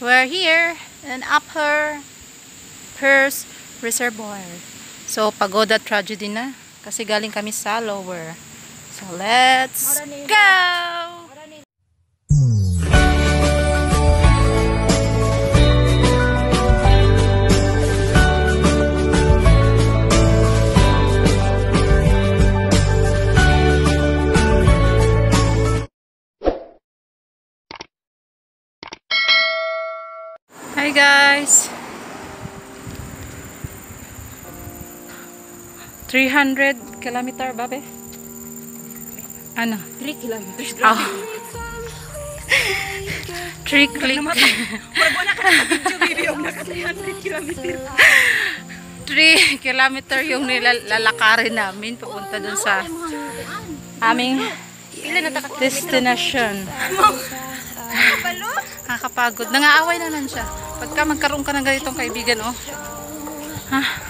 we're here in Upper Pearls Reservoir. So, pagoda tragedy na. Kasi galing kami sa lower. So, let's go! Guys! 300 kilometer, babe? Ano? 3 kilometers. Ah. 3 click. Wala na ka video video naka 300 kilometers. 3 kilometer yung nilalakarin namin papunta dun sa aming destination. Palo? Nakakapagod. Nangaaway na lang siya. Pagka magkaroon ka ng ganitong kaibigan, oh. Ha?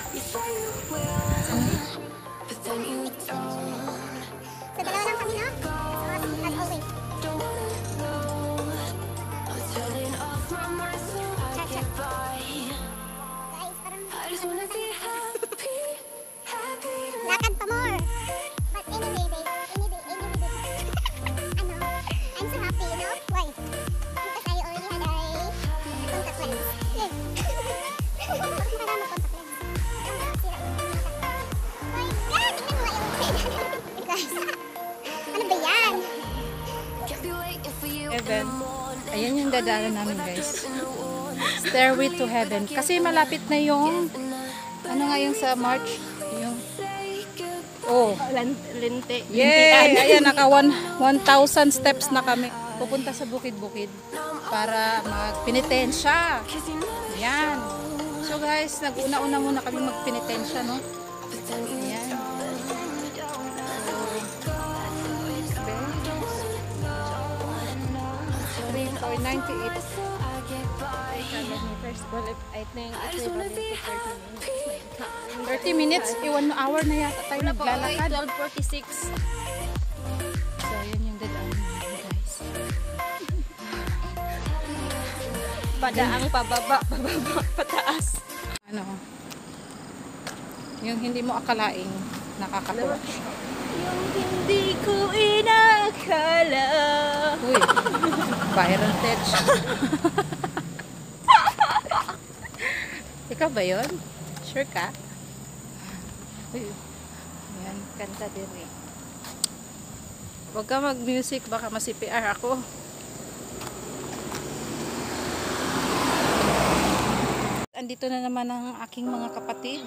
Ayan yung dadaanan namin, guys. Stairway to Heaven. Kasi malapit na yung ano nga yung sa March? Yung Oh, Lente. Yay! Ayan, naka one- 1,000 steps na kami. Pupunta sa bukid-bukid para magpinitensya. Ayan. So guys, nag-una-una muna kami magpinitensya, no? So, 3.98. First bullet, I think equivalent to 30 30 minutes, minutes. eh, one hour na yata tayo naglalakad. 12.46. So, yun yung namin, guys. Padaang pababa, pababa, pataas. ano, yung hindi mo akalaing nakakatuwa. Yung hindi ko inakala. Uy, viral touch. Ikaw ba yun? Sure ka? Uy, yan, kanta din eh. Huwag ka mag-music, baka masi-PR ako. Andito na naman ang aking mga kapatid.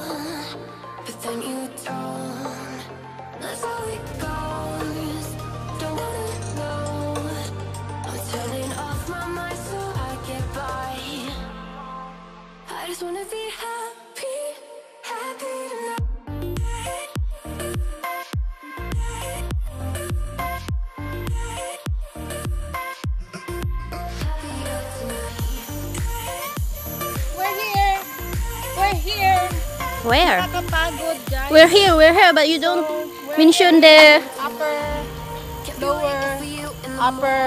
Where? Nakakapagod, guys. We're here, we're here, but you don't We're mention the... upper, lower, upper,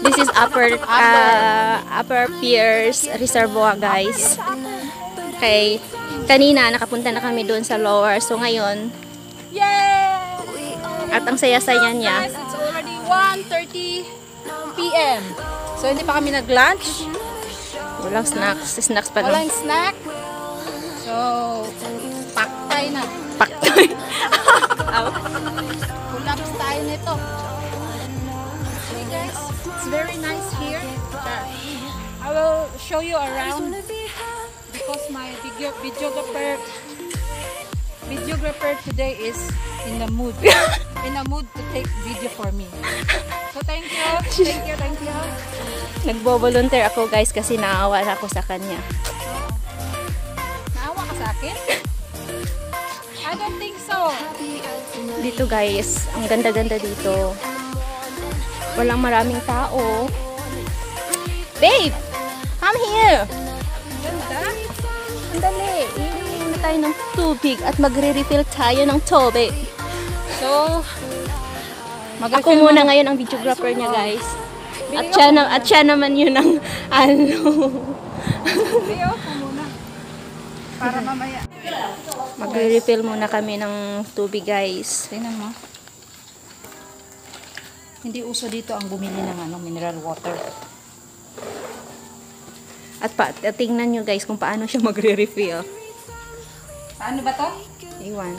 This is upper, uh, upper Pierce Reservoir, guys. Okay. Kanina, nakapunta na kami doon sa lower. So, ngayon, yay! at ang saya-saya niya. It's already 1.30 p.m. So, hindi pa kami nag-lunch. Walang snacks. Snacks pa Walang lang. snack. So, paktay na. Paktoy. Collapse tayo nito. Okay guys, it's very nice here. I will show you around because my video videographer videographer today is in the mood in the mood to take video for me. So thank you. Thank you, thank you. Nagbo-volunteer ako guys kasi naawa na ako sa kanya. Akin? I don't think so. Dito guys, ang ganda-ganda dito. Walang maraming tao. Babe! Come here! Ganda. Sandali, iinom na tayo ng tubig at magre-refill tayo ng tubig. So, Ako muna ngayon ang videographer niya guys. At siya, na, at siya naman yun ang ano. Video ko muna. Para mamaya. Magre-refill muna kami ng tubig guys. Tingnan mo. Hindi uso dito ang bumili ng ano, mineral water. At pa, tingnan nyo guys kung paano siya magre-refill. Ano ba to? Iwan.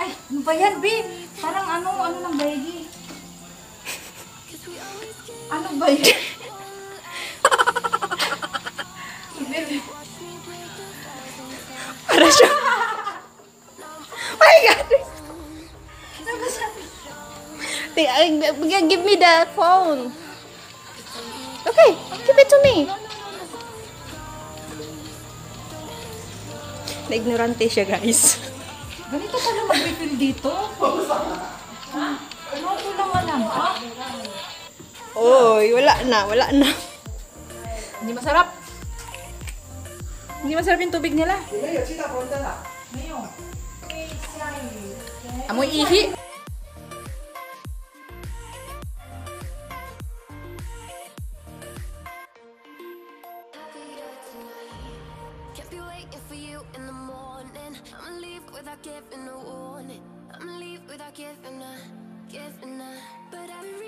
Ay, ano ba yan, B? Parang ano, ano ng baggy. Ano ba yan? Siya. my God! Give me the phone. Okay, give it to me. Na-ignorante siya, guys. Ganito pala mag-refill dito? Ha? Ano ko lang alam, ha? Oy, wala na, wala na. Hindi masarap. Hindi masarap yung tubig nila. Amoy ihi. Giving a warning. I'ma leave without giving a, giving a. But every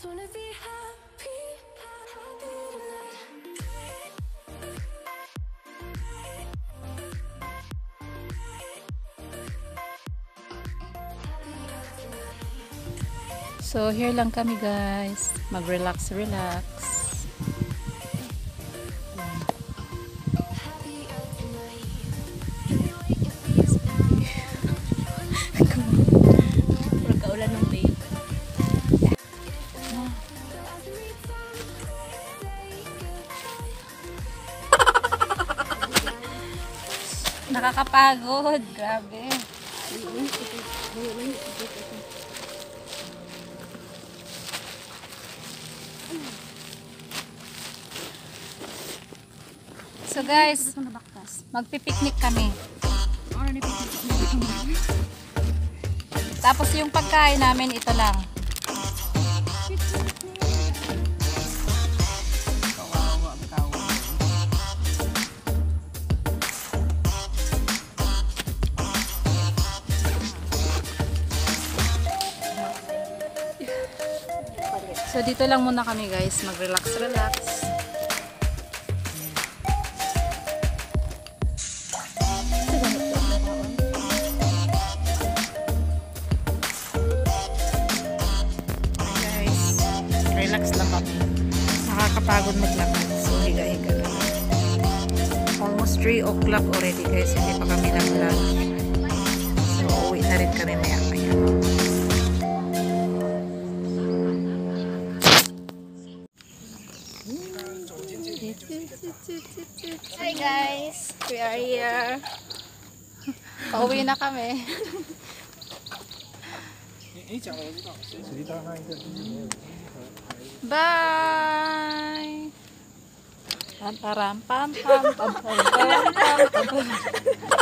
just wanna be happy So, here lang kami guys. Mag-relax, relax. Puro kaulan ng babe. Nakakapagod. Grabe. So guys, magpipiknik kami. Tapos yung pagkain namin ito lang. So dito lang muna kami guys, mag-relax relax. guys, Nakakapagod maglakad. So higa-higa. Almost 3 o'clock already guys, hindi pa kami nag-lunch. So uwi na rin kami maya maya. Hi guys, we are here. Pauwi na kami. Bye! Pam, param, pam, pam, pam, pam, pam, pam, pam.